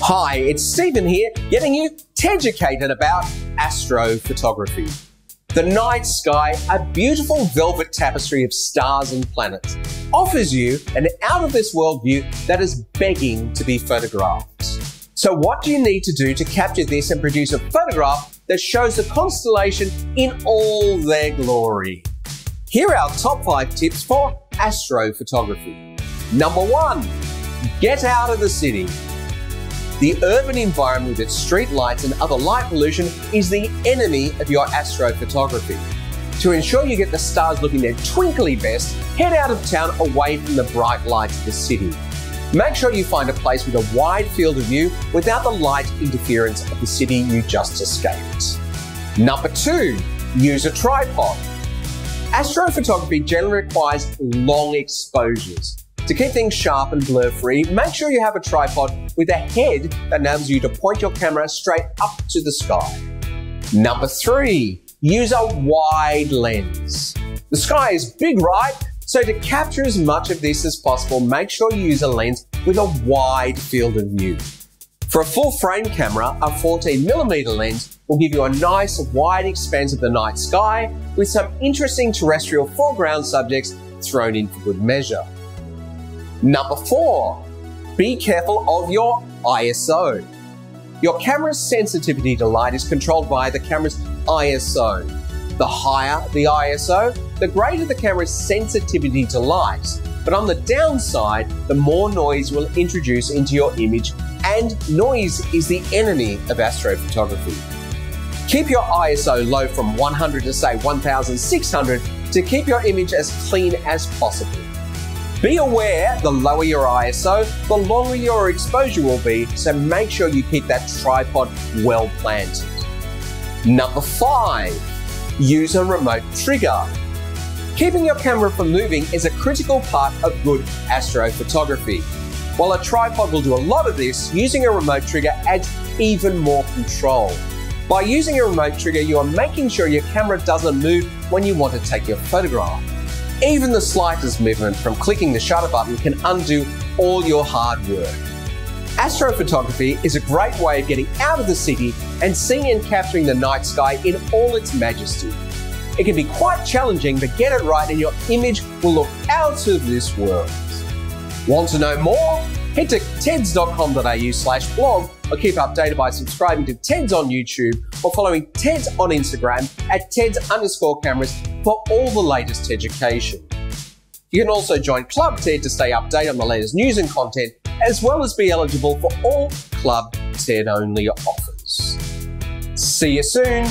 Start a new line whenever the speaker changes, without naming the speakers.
Hi, it's Stephen here, getting you teducated about astrophotography. The night sky, a beautiful velvet tapestry of stars and planets, offers you an out of this world view that is begging to be photographed. So, what do you need to do to capture this and produce a photograph that shows the constellation in all their glory? Here are our top five tips for astrophotography. Number one, get out of the city. The urban environment with its street lights and other light pollution is the enemy of your astrophotography. To ensure you get the stars looking their twinkly best, head out of town away from the bright lights of the city. Make sure you find a place with a wide field of view without the light interference of the city you just escaped. Number two, use a tripod. Astrophotography generally requires long exposures. To keep things sharp and blur free, make sure you have a tripod with a head that enables you to point your camera straight up to the sky. Number three, use a wide lens. The sky is big, right? So to capture as much of this as possible, make sure you use a lens with a wide field of view. For a full frame camera, a 14mm lens will give you a nice wide expanse of the night sky with some interesting terrestrial foreground subjects thrown in for good measure. Number four, be careful of your ISO. Your camera's sensitivity to light is controlled by the camera's ISO. The higher the ISO, the greater the camera's sensitivity to light. But on the downside, the more noise will introduce into your image, and noise is the enemy of astrophotography. Keep your ISO low from 100 to say 1600 to keep your image as clean as possible. Be aware the lower your ISO, the longer your exposure will be, so make sure you keep that tripod well planted. Number five, use a remote trigger. Keeping your camera from moving is a critical part of good astrophotography. While a tripod will do a lot of this, using a remote trigger adds even more control. By using a remote trigger, you are making sure your camera doesn't move when you want to take your photograph. Even the slightest movement from clicking the shutter button can undo all your hard work. Astrophotography is a great way of getting out of the city and seeing and capturing the night sky in all its majesty. It can be quite challenging, but get it right and your image will look out of this world. Want to know more? Head to teds.com.au slash blog or keep updated by subscribing to TEDS on YouTube or following TEDS on Instagram at TEDS underscore cameras for all the latest education. You can also join Club TED to stay updated on the latest news and content, as well as be eligible for all Club TED only offers. See you soon!